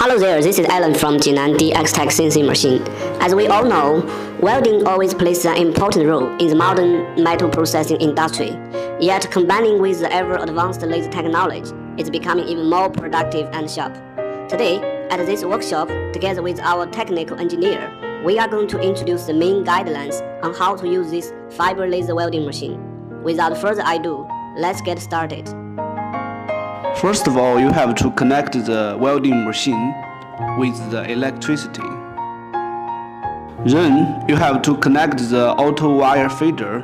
Hello there, this is Alan from Jinan DX Tech CNC Machine. As we all know, welding always plays an important role in the modern metal processing industry. Yet combining with the ever-advanced laser technology, it's becoming even more productive and sharp. Today, at this workshop, together with our technical engineer, we are going to introduce the main guidelines on how to use this fiber laser welding machine. Without further ado, let's get started. First of all, you have to connect the welding machine with the electricity. Then you have to connect the auto wire feeder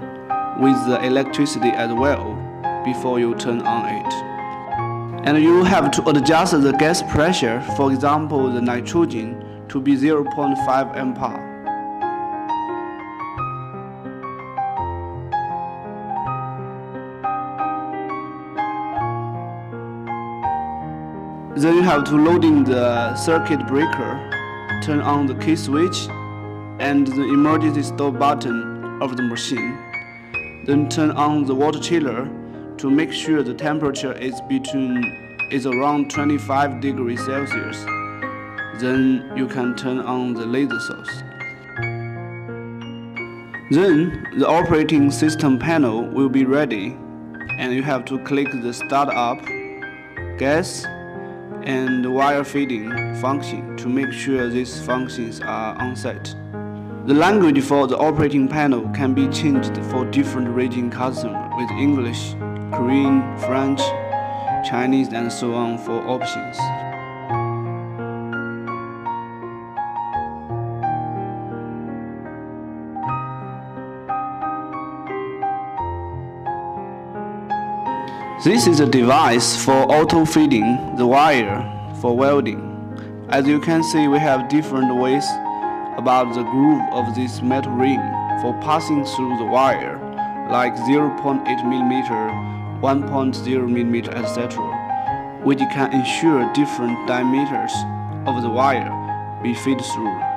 with the electricity as well before you turn on it. And you have to adjust the gas pressure, for example the nitrogen, to be 0.5 MPa. Then you have to load in the circuit breaker, turn on the key switch and the emergency stop button of the machine. Then turn on the water chiller to make sure the temperature is between is around 25 degrees Celsius. Then you can turn on the laser source. Then the operating system panel will be ready and you have to click the start up, gas and wire feeding function to make sure these functions are on set. The language for the operating panel can be changed for different region customers with English, Korean, French, Chinese and so on for options. This is a device for auto feeding the wire for welding. As you can see, we have different ways about the groove of this metal ring for passing through the wire, like 0.8 mm, 1.0 mm, etc., which can ensure different diameters of the wire be fed through.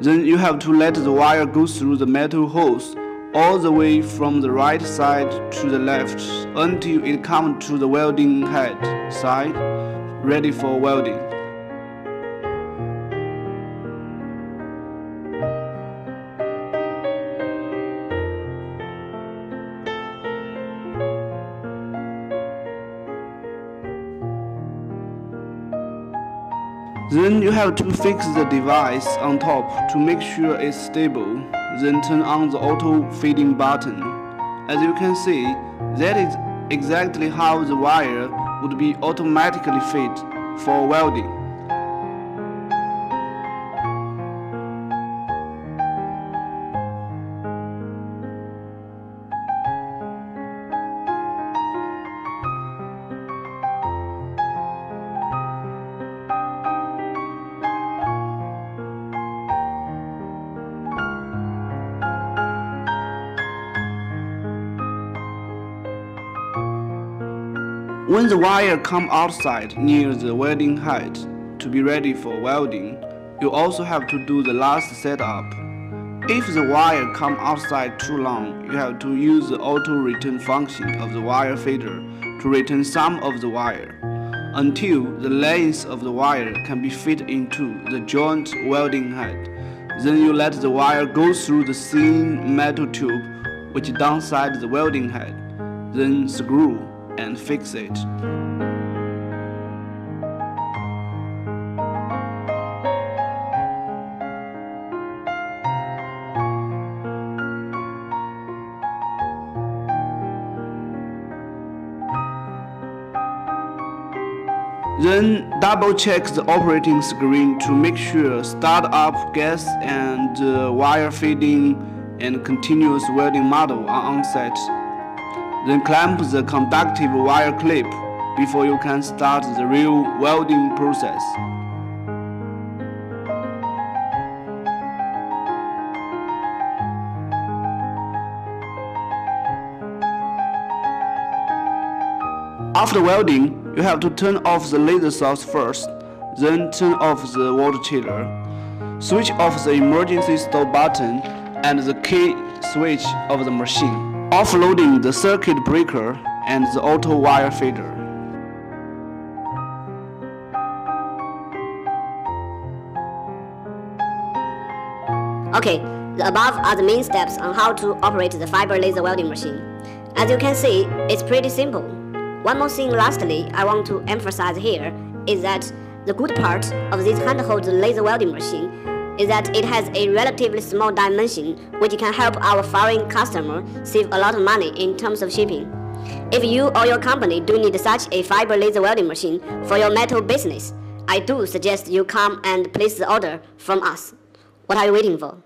Then you have to let the wire go through the metal holes all the way from the right side to the left until it comes to the welding head side, ready for welding. Then you have to fix the device on top to make sure it's stable. Then turn on the auto feeding button. As you can see, that is exactly how the wire would be automatically fed for welding. When the wire come outside near the welding height to be ready for welding, you also have to do the last setup. If the wire come outside too long, you have to use the auto return function of the wire feeder to return some of the wire until the length of the wire can be fit into the joint welding head. Then you let the wire go through the thin metal tube which downside the welding head. Then screw and fix it. Then double check the operating screen to make sure startup gas and uh, wire feeding and continuous welding model are on set. Then clamp the conductive wire clip before you can start the real welding process. After welding, you have to turn off the laser source first, then turn off the water chiller. Switch off the emergency stop button and the key switch of the machine, offloading the circuit breaker and the auto wire feeder. Okay, the above are the main steps on how to operate the fiber laser welding machine. As you can see, it's pretty simple. One more thing lastly I want to emphasize here is that the good part of this handheld laser welding machine is that it has a relatively small dimension which can help our foreign customer save a lot of money in terms of shipping. If you or your company do need such a fiber laser welding machine for your metal business, I do suggest you come and place the order from us. What are you waiting for?